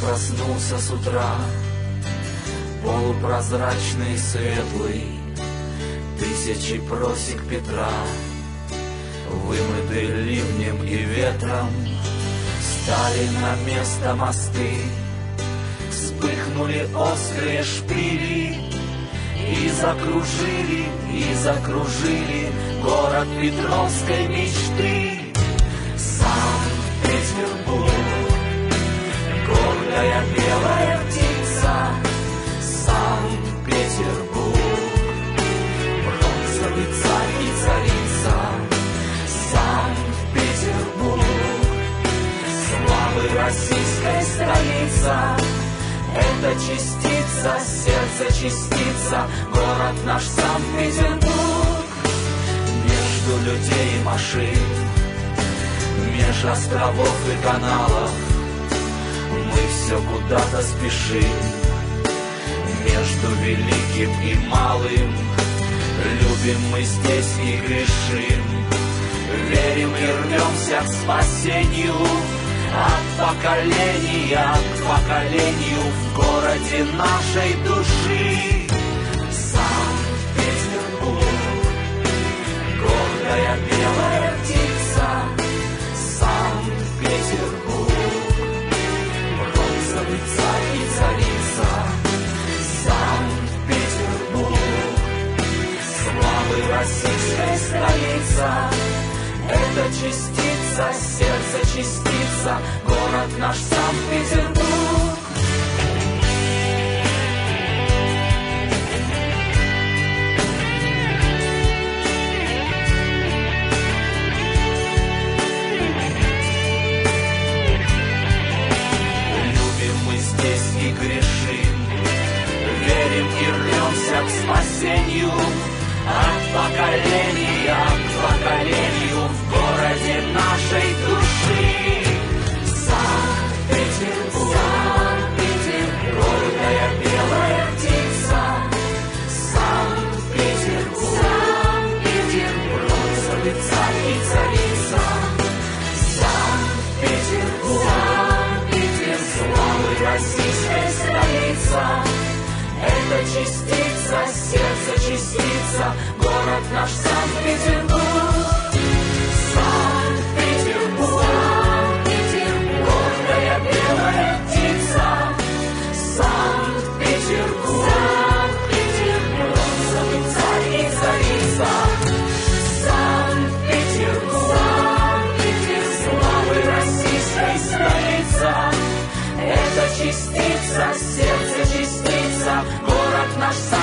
проснулся с утра, полупрозрачный, светлый, тысячи просек Петра, вымыты ливнем и ветром, стали на место мосты, вспыхнули острые шпили, и закружили, и закружили город Петровской мечты. Санкт-Петербург, царь и царица, Санкт-Петербург, славы российской столица, это частица, сердце частица, город наш Санкт-Петербург. Между людей и машин, меж островов и каналов, мы все куда-то спешим. Между великим и малым, любим мы здесь и грешим. Верим и рвемся к спасению, от поколения к поколению в городе нашей души. Славы российской столица. Это частица, сердце частица, город наш Санкт-Петербург. passa.